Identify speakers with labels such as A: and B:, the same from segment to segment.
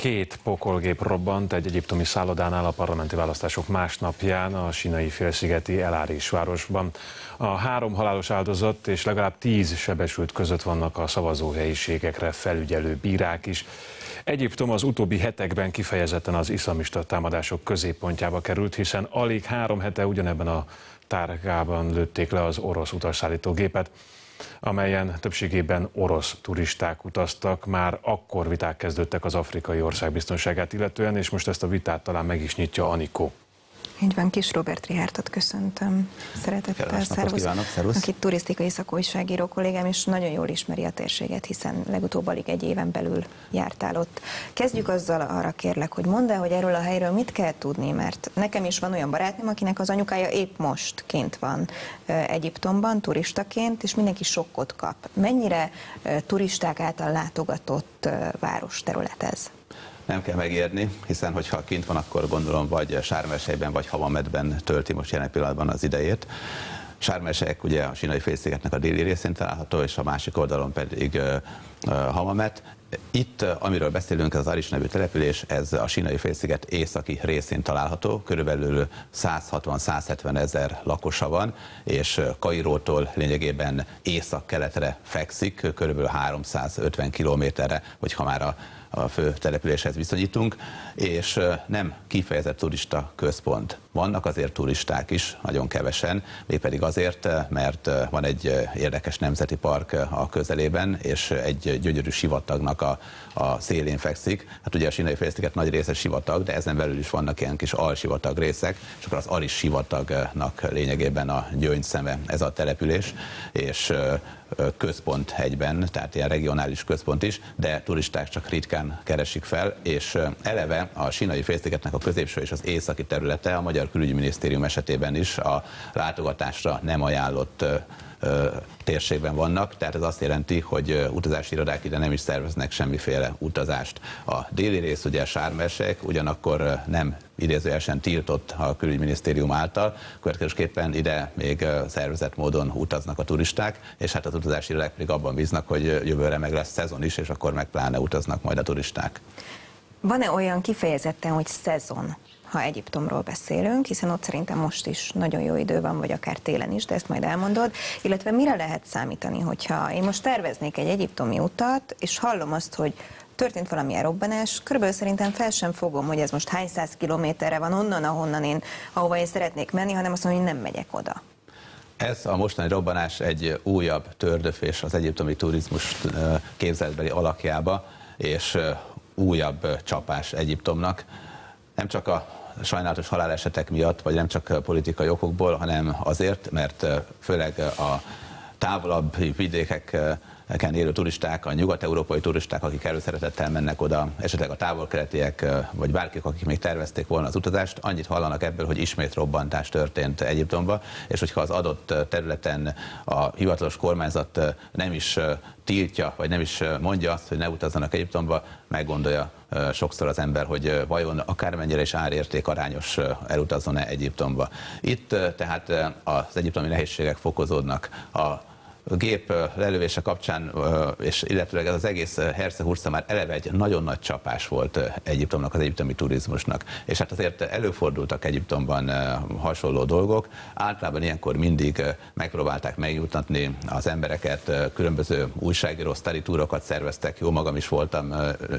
A: Két pokolgép robbant egy egyiptomi szállodánál a parlamenti választások másnapján a sinai félszigeti Eláris városban. A három halálos áldozat és legalább tíz sebesült között vannak a szavazóhelyiségekre felügyelő bírák is. Egyiptom az utóbbi hetekben kifejezetten az iszlamista támadások középpontjába került, hiszen alig három hete ugyanebben a tárgában lőtték le az orosz utasszállító gépet amelyen többségében orosz turisták utaztak. Már akkor viták kezdődtek az afrikai ország biztonságát illetően, és most ezt a vitát talán meg is nyitja Anikó.
B: Így van, Kis Robert Rihártot köszöntöm. Szeretettel, szervusz. szervusz. Aki turisztikai szakújságíró kollégám, és nagyon jól ismeri a térséget, hiszen legutóbb alig egy éven belül jártál ott. Kezdjük azzal arra kérlek, hogy mondd el, hogy erről a helyről mit kell tudni, mert nekem is van olyan barátnőm, akinek az anyukája épp most kint van Egyiptomban, turistaként, és mindenki sokkot kap. Mennyire turisták által látogatott város terület ez?
C: Nem kell megérni, hiszen hogyha kint van, akkor gondolom vagy Sármesejben, vagy Havamedben tölti most jelen pillanatban az idejét. Sármesejek ugye a sinai félszigetnek a déli részén található, és a másik oldalon pedig Hamamet. Itt, amiről beszélünk, az Aris nevű település, ez a Sinai félsziget északi részén található, körülbelül 160-170 ezer lakosa van, és Kairótól lényegében észak-keletre fekszik, körülbelül 350 kilométerre, vagy ha már a a fő településhez viszonyítunk, és nem kifejezett turista központ. Vannak azért turisták is, nagyon kevesen, mégpedig azért, mert van egy érdekes nemzeti park a közelében, és egy gyönyörű sivatagnak a, a szélén fekszik. Hát ugye a Sinai félsziget nagy része sivatag, de ezen belül is vannak ilyen kis alsivatag részek, és akkor az Aris sivatagnak lényegében a gyöngyszeme ez a település, és központ hegyben, tehát ilyen regionális központ is, de turisták csak ritkán keresik fel, és eleve a Sinai félszigetnek a középső és az északi területe a Magyar Külügyminisztérium esetében is a látogatásra nem ajánlott térségben vannak, tehát ez azt jelenti, hogy utazási irodák ide nem is szerveznek semmiféle utazást. A déli rész ugye sármesek, ugyanakkor nem idézőjelesen tiltott a külügyminisztérium által, következőképpen ide még szervezett módon utaznak a turisták, és hát az utazási irodák pedig abban bíznak, hogy jövőre meg lesz szezon is, és akkor meg pláne utaznak majd a turisták.
B: Van-e olyan kifejezetten, hogy szezon? ha Egyiptomról beszélünk, hiszen ott szerintem most is nagyon jó idő van, vagy akár télen is, de ezt majd elmondod, illetve mire lehet számítani, hogyha én most terveznék egy egyiptomi utat, és hallom azt, hogy történt valamilyen robbanás, körülbelül szerintem fel sem fogom, hogy ez most hány száz kilométerre van onnan, ahonnan én, ahova én szeretnék menni, hanem azt mondom, hogy nem megyek oda.
C: Ez a mostani robbanás egy újabb tördöfés az egyiptomi turizmus képzeletbeli alakjába, és újabb csapás Egyiptomnak. Nem csak a sajnálatos halálesetek miatt, vagy nem csak politikai okokból, hanem azért, mert főleg a távolabb vidékeken élő turisták, a nyugat-európai turisták, akik előszeretettel mennek oda, esetleg a távol-keletiek, vagy bárkik, akik még tervezték volna az utazást, annyit hallanak ebből, hogy ismét robbantás történt Egyiptomba, és hogyha az adott területen a hivatalos kormányzat nem is tiltja, vagy nem is mondja azt, hogy ne utazzanak Egyiptomba, meggondolja sokszor az ember, hogy vajon akármennyire is árérték arányos elutazzon-e Egyiptomba. Itt tehát az egyiptomi nehézségek fokozódnak. A gép lelövése kapcsán, és illetőleg ez az egész Herce már eleve egy nagyon nagy csapás volt Egyiptomnak, az egyiptomi turizmusnak. És hát azért előfordultak Egyiptomban hasonló dolgok. Általában ilyenkor mindig megpróbálták megjutatni az embereket, különböző újságíró túrokat szerveztek, jó magam is voltam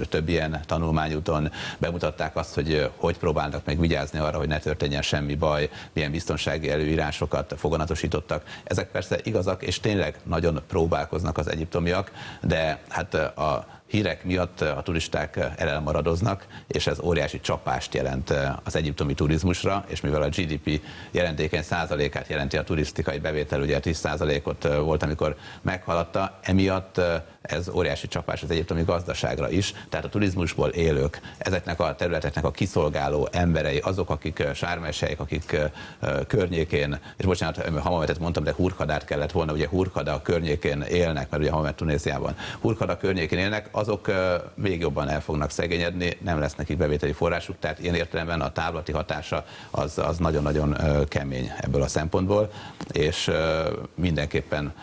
C: több ilyen tanulmányúton, bemutatták azt, hogy hogy próbálnak meg vigyázni arra, hogy ne történjen semmi baj, milyen biztonsági előírásokat foganatosítottak. Ezek persze igazak, és tényleg nagyon próbálkoznak az egyiptomiak, de hát a hírek miatt a turisták elmaradoznak, és ez óriási csapást jelent az egyiptomi turizmusra, és mivel a GDP jelentékeny százalékát jelenti a turisztikai bevétel, ugye 10 százalékot volt, amikor meghaladta, emiatt ez óriási csapás az egyiptomi gazdaságra is, tehát a turizmusból élők, ezeknek a területeknek a kiszolgáló emberei, azok, akik sármesejek, akik környékén, és bocsánat, Hamametet mondtam, de Hurkadát kellett volna, ugye Hurkada környékén élnek, mert ugye Hamamet Tunéziában, Hurkada környékén élnek, azok még jobban el fognak szegényedni, nem lesz nekik bevételi forrásuk, tehát ilyen értelemben a távlati hatása az, az nagyon-nagyon kemény ebből a szempontból, és mindenképpen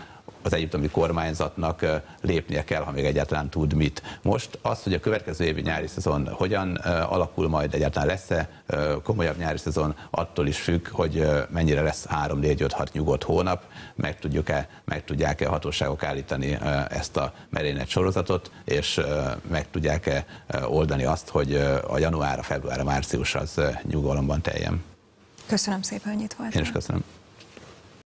C: az egyiptomi kormányzatnak lépnie kell, ha még egyáltalán tud mit. Most az, hogy a következő évi nyári szezon hogyan alakul majd, egyáltalán lesz-e komolyabb nyári szezon, attól is függ, hogy mennyire lesz 3-4-5-6 nyugodt hónap, meg, tudjuk-e, meg tudják-e hatóságok állítani ezt a merénylet sorozatot, és meg tudják-e oldani azt, hogy a január, a február, a március az nyugalomban teljen.
B: Köszönöm szépen, hogy itt voltál.
C: Én is köszönöm.